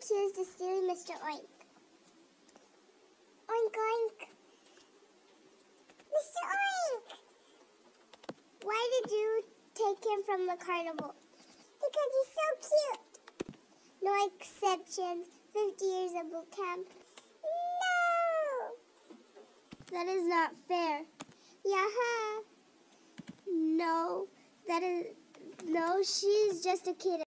Choose to steal, Mr. Oink. Oink oink. Mr. Oink! Why did you take him from the carnival? Because he's so cute. No exceptions. 50 years of boot camp. No! That is not fair. Yaha. No, that is no, she's just a kid.